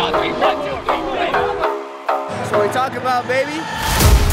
on three. We talk about, baby.